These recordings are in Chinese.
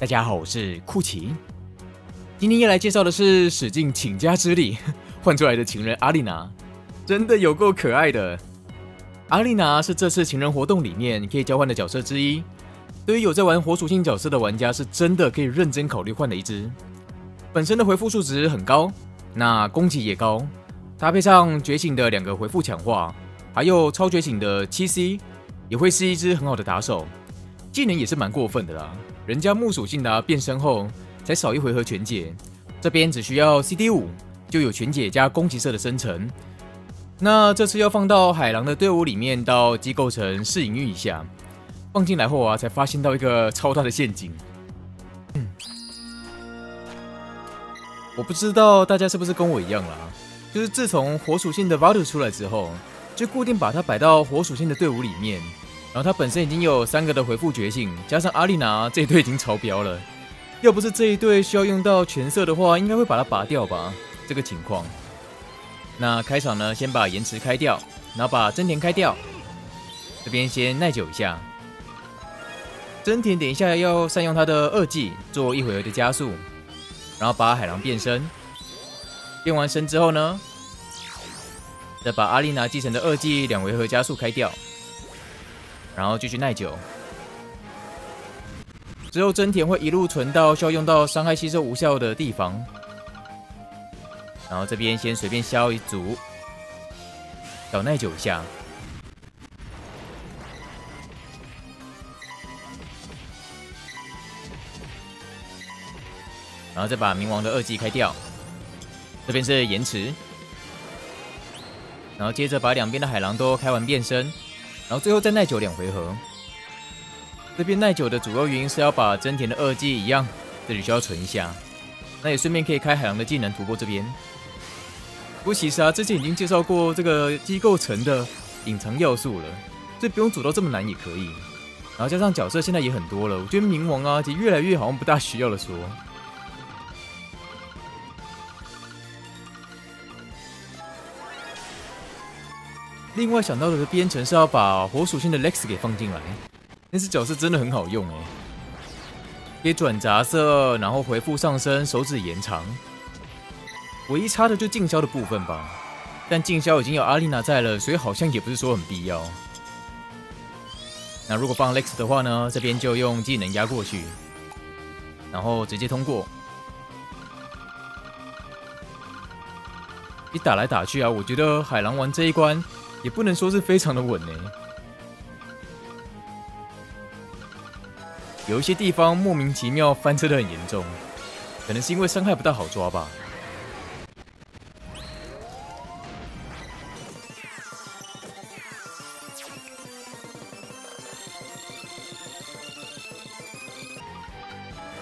大家好，我是酷奇。今天要来介绍的是使尽倾家之力 换出来的情人阿丽娜，真的有够可爱的。阿丽娜是这次情人活动里面可以交换的角色之一，对于有在玩火属性角色的玩家，是真的可以认真考虑换的一只。本身的回复数值很高，那攻击也高，搭配上觉醒的两个回复强化，还有超觉醒的七 C，也会是一只很好的打手。技能也是蛮过分的啦。人家木属性的变身后，才少一回合全解，这边只需要 CD 五就有全解加攻击色的生成。那这次要放到海狼的队伍里面，到机构城试营运一下。放进来后啊，才发现到一个超大的陷阱。嗯我不知道大家是不是跟我一样啦，就是自从火属性的 Vato 出来之后，就固定把它摆到火属性的队伍里面。然后他本身已经有三个的回复觉醒，加上阿丽娜这一队已经超标了。要不是这一队需要用到全色的话，应该会把它拔掉吧？这个情况。那开场呢，先把延迟开掉，然后把真田开掉。这边先耐久一下。真田等一下要善用他的二技做一回合的加速，然后把海狼变身。变完身之后呢，再把阿丽娜继承的二技两回合加速开掉。然后继续耐久，之后真田会一路存到需要用到伤害吸收无效的地方，然后这边先随便消一组，小耐久一下，然后再把冥王的二技开掉，这边是延迟，然后接着把两边的海狼都开完变身。然后最后再耐久两回合，这边耐久的主要原因是要把真田的二技一样，这里需要存一下，那也顺便可以开海洋的技能突破这边。不过其实啊，之前已经介绍过这个机构层的隐藏要素了，所以不用组到这么难也可以。然后加上角色现在也很多了，我觉得冥王啊，其实越来越好像不大需要了说。另外想到的编程是要把火属性的 Lex 给放进来，那只角色真的很好用哎，可以转杂色，然后回复上升，手指延长。唯一差的就静消的部分吧，但静消已经有阿丽娜在了，所以好像也不是说很必要。那如果放 Lex 的话呢，这边就用技能压过去，然后直接通过。你打来打去啊，我觉得海狼王这一关。也不能说是非常的稳呢，有一些地方莫名其妙翻车的很严重，可能是因为伤害不大好抓吧。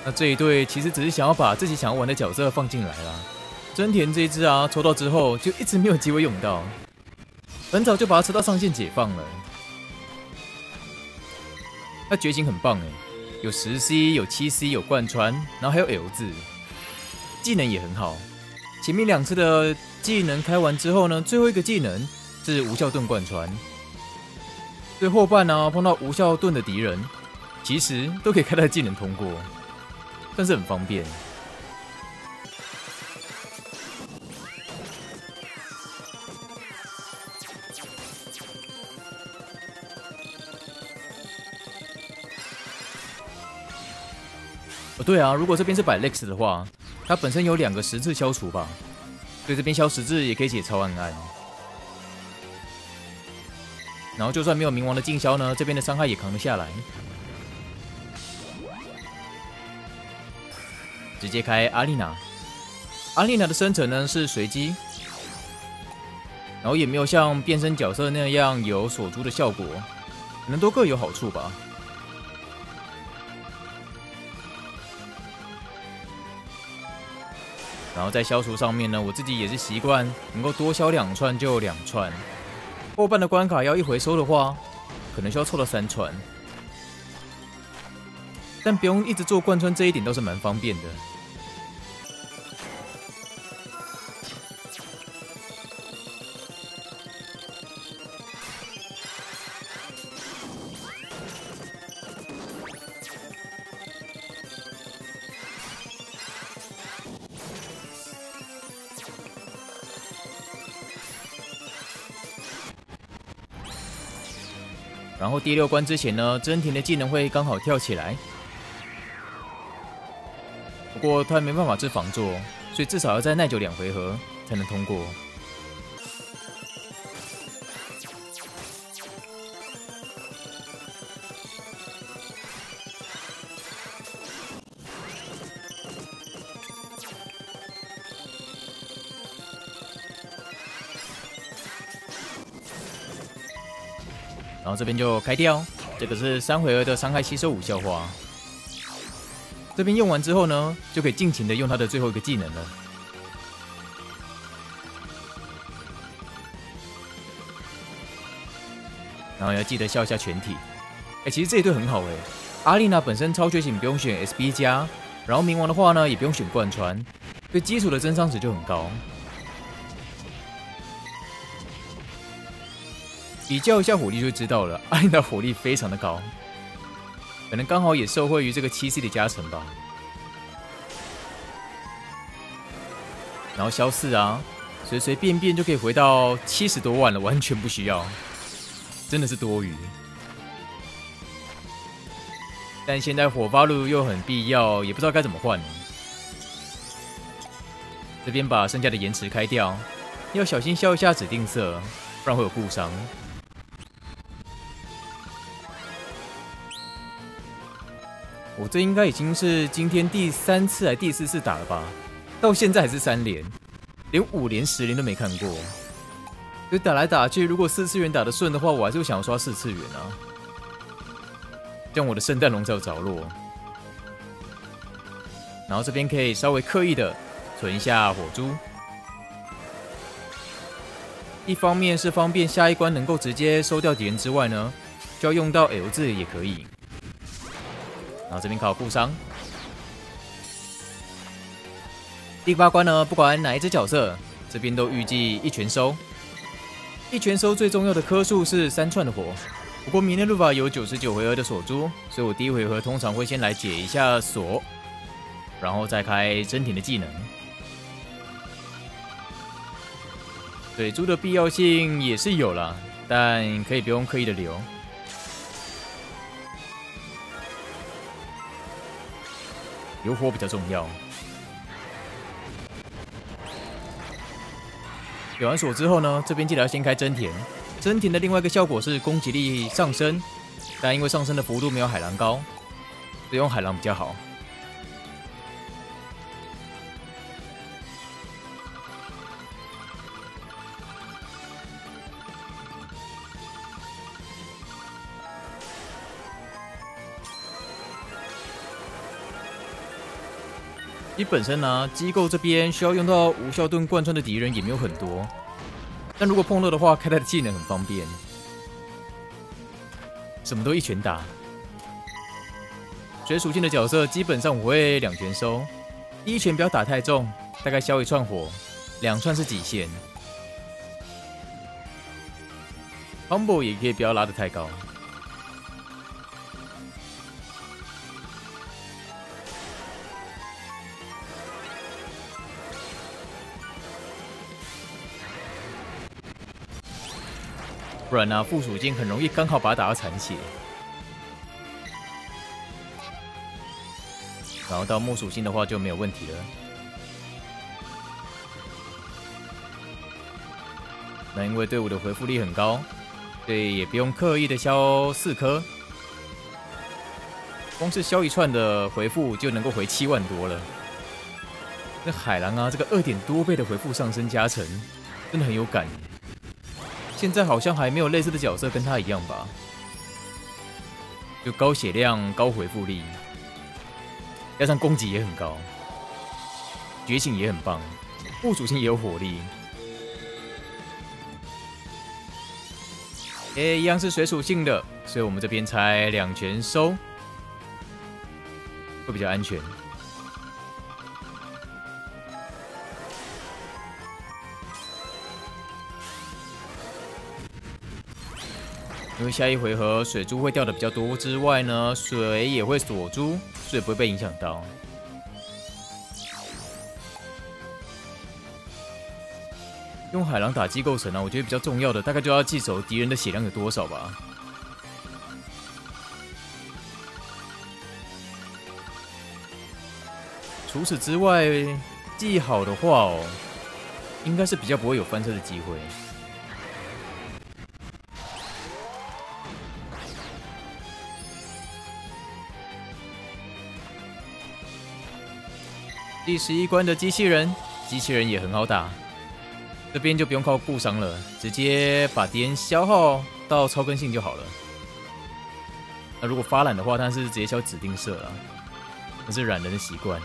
那这一队其实只是想要把自己想要玩的角色放进来啦。真田这一只啊，抽到之后就一直没有机会用到。很早就把他车道上限解放了，他觉醒很棒哎，有十 C，有七 C，有贯穿，然后还有 L 字，技能也很好。前面两次的技能开完之后呢，最后一个技能是无效盾贯穿。最后半呢，碰到无效盾的敌人，其实都可以开他的技能通过，但是很方便。哦，对啊，如果这边是摆 Lex 的话，它本身有两个十字消除吧，所以这边消十字也可以解超暗暗。然后就算没有冥王的禁消呢，这边的伤害也扛得下来。直接开阿丽娜，阿丽娜的生成呢是随机，然后也没有像变身角色那样有锁珠的效果，可能都各有好处吧。然后在消除上面呢，我自己也是习惯能够多消两串就两串。过半的关卡要一回收的话，可能需要凑到三串，但不用一直做贯穿，这一点倒是蛮方便的。然后第六关之前呢，真田的技能会刚好跳起来。不过他没办法治防座，所以至少要再耐久两回合才能通过。然后这边就开掉，这个是三回合的伤害吸收五效化。这边用完之后呢，就可以尽情的用他的最后一个技能了。然后要记得笑一下全体。哎，其实这一队很好哎。阿丽娜本身超觉醒不用选 SB 加，然后冥王的话呢也不用选贯穿，对基础的增伤值就很高。比较一下火力就知道了，阿丽娜火力非常的高，可能刚好也受惠于这个七 C 的加成吧。然后消四啊，随随便便就可以回到七十多万了，完全不需要，真的是多余。但现在火发路又很必要，也不知道该怎么换。这边把剩下的延迟开掉，要小心消一下指定色，不然会有故伤。我这应该已经是今天第三次还第四次打了吧？到现在还是三连，连五连、十连都没看过。就打来打去，如果四次元打的顺的话，我还是想要刷四次元啊。这样我的圣诞龙才有着落。然后这边可以稍微刻意的存一下火珠，一方面是方便下一关能够直接收掉敌人之外呢，就要用到 L 字也可以。然后这边靠负伤。第八关呢，不管哪一只角色，这边都预计一拳收。一拳收最重要的颗数是三串的火。不过明天路法有九十九回合的锁珠，所以我第一回合通常会先来解一下锁，然后再开真田的技能。水珠的必要性也是有了，但可以不用刻意的留。有火比较重要。有完锁之后呢，这边记得要先开真田。真田的另外一个效果是攻击力上升，但因为上升的幅度没有海狼高，所以用海狼比较好。本身呢，机构这边需要用到无效盾贯穿的敌人也没有很多，但如果碰到的话，开他的技能很方便，什么都一拳打。水属性的角色基本上我会两拳收，第一拳不要打太重，大概消一串火，两串是极限。combo 也可以不要拉得太高。不然呢，附属性很容易刚好把它打到残血。然后到木属性的话就没有问题了。那因为队伍的回复力很高，所以也不用刻意的消四颗，光是消一串的回复就能够回七万多了。那海狼啊，这个二点多倍的回复上升加成，真的很有感。现在好像还没有类似的角色跟他一样吧？就高血量、高回复力，加上攻击也很高，觉醒也很棒，副属性也有火力。哎，一样是水属性的，所以我们这边才两拳收，会比较安全。因为下一回合水珠会掉的比较多之外呢，水也会锁珠，所以不会被影响到。用海狼打击构成呢，我觉得比较重要的大概就要记仇敌人的血量有多少吧。除此之外，记好的话哦，应该是比较不会有翻车的机会。第十一关的机器人，机器人也很好打，这边就不用靠固伤了，直接把敌人消耗到超根性就好了。那如果发懒的话，它是直接消指定色了，那是懒人的习惯。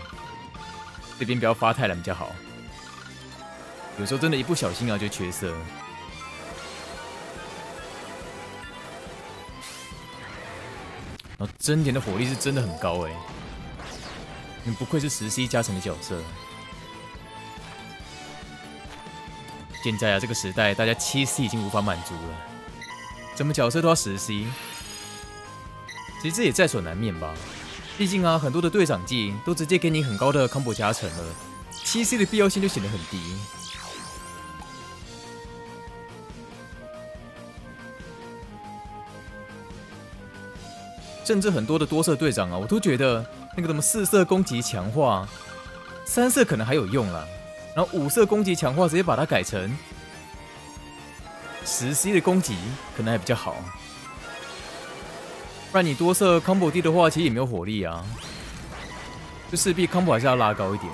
这边不要发太懒比较好，有时候真的一不小心啊就缺色。然后真田的火力是真的很高哎。你不愧是十 C 加成的角色。现在啊，这个时代，大家七 C 已经无法满足了，怎么角色都要十 C。其实这也在所难免吧，毕竟啊，很多的队长技都直接给你很高的 combo 加成了，七 C 的必要性就显得很低。甚至很多的多色队长啊，我都觉得。那个什么四色攻击强化，三色可能还有用啦，然后五色攻击强化直接把它改成十 C 的攻击，可能还比较好。不然你多色 combo 低的话，其实也没有火力啊，就势必 combo 还是要拉高一点。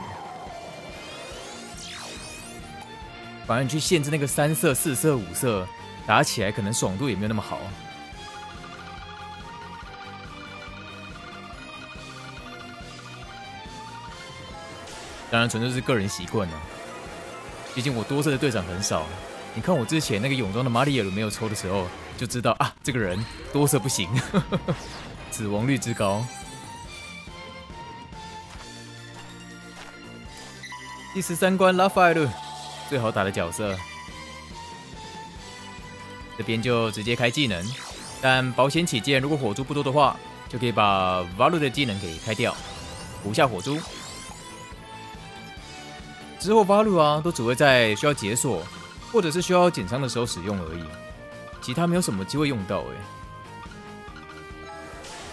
反正你去限制那个三色、四色、五色，打起来可能爽度也没有那么好。当然，纯粹是个人习惯了。毕竟我多色的队长很少。你看我之前那个泳装的马里尔没有抽的时候，就知道啊，这个人多色不行，死亡率之高。第十三关拉法尔，最好打的角色。这边就直接开技能，但保险起见，如果火珠不多的话，就可以把瓦鲁的技能给开掉，补下火珠。之后八路啊，都只会在需要解锁或者是需要减伤的时候使用而已，其他没有什么机会用到哎。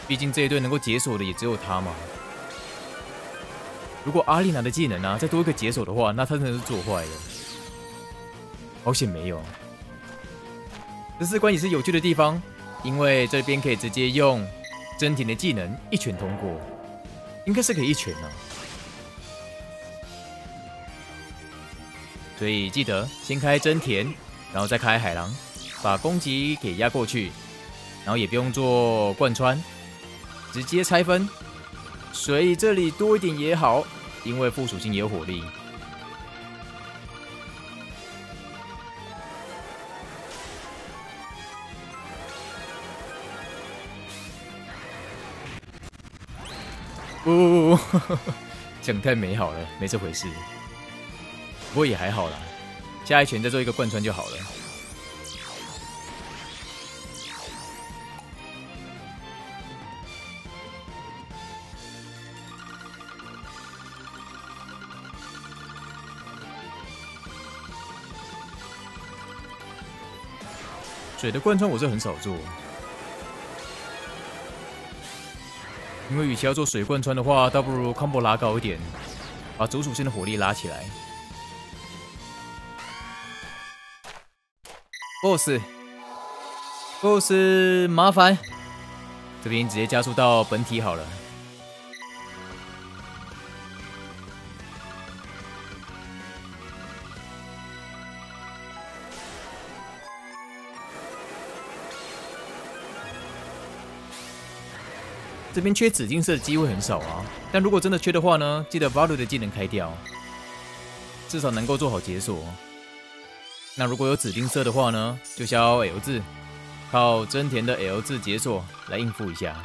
毕竟这一队能够解锁的也只有他嘛。如果阿丽娜的技能啊再多一个解锁的话，那他真的是做坏了。好险没有。这四关也是有趣的地方，因为这边可以直接用真田的技能一拳通过，应该是可以一拳啊。所以记得先开真田，然后再开海狼，把攻击给压过去，然后也不用做贯穿，直接拆分。所以这里多一点也好，因为副属性也有火力。哦，讲太美好了，没这回事。不过也还好啦，下一拳再做一个贯穿就好了。水的贯穿我是很少做，因为与其要做水贯穿的话，倒不如康波拉高一点，把主属性的火力拉起来。Boss，boss 麻烦，这边直接加速到本体好了。这边缺紫金色的机会很少啊，但如果真的缺的话呢，记得 Valu 的技能开掉，至少能够做好解锁。那如果有指定色的话呢，就消 L 字，靠真田的 L 字解锁来应付一下。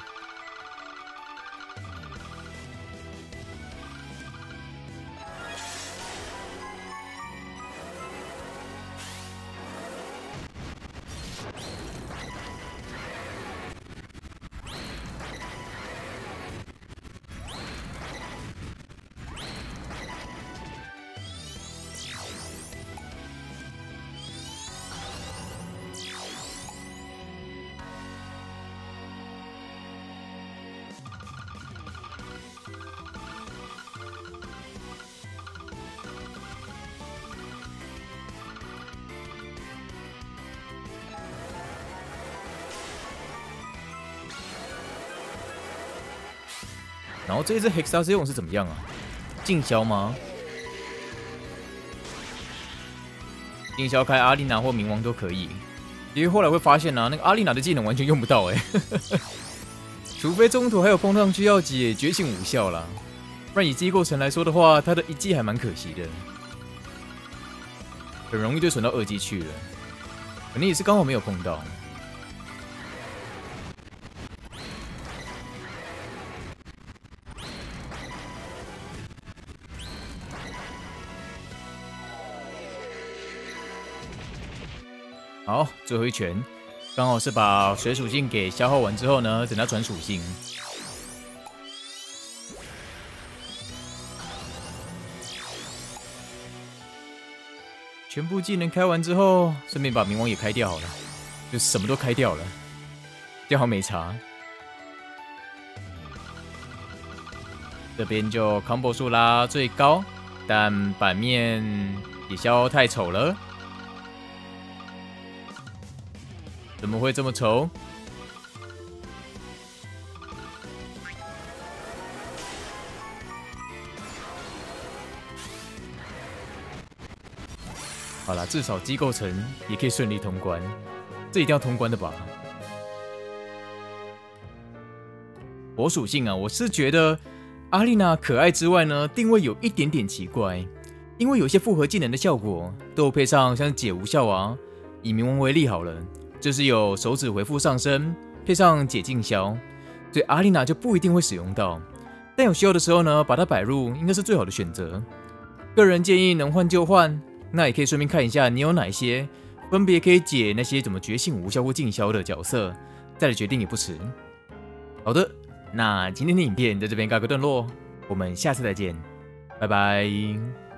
然后这一只 Hexa 这种是怎么样啊？进销吗？竞销开阿丽娜或冥王都可以，因为后来会发现呢，那个阿丽娜的技能完全用不到哎，除非中途还有碰上需要解觉醒无效啦，不然以机构成来说的话，他的一技还蛮可惜的，很容易就存到二技去了，可能也是刚好没有碰到。好，最后一拳，刚好是把水属性给消耗完之后呢，等它转属性。全部技能开完之后，顺便把冥王也开掉好了，就什么都开掉了，掉好美茶。这边就 combo 数拉最高，但版面也消太丑了。怎么会这么丑？好了，至少机构层也可以顺利通关，这一定要通关的吧？火属性啊，我是觉得阿丽娜可爱之外呢，定位有一点点奇怪，因为有些复合技能的效果都配上像解无效啊，以冥王为例好了。就是有手指回复上升，配上解禁消，所以阿丽娜就不一定会使用到。但有需要的时候呢，把它摆入应该是最好的选择。个人建议能换就换，那也可以顺便看一下你有哪些分别可以解那些怎么觉醒无效或禁消的角色，再来决定也不迟。好的，那今天的影片在这边告个段落，我们下次再见，拜拜。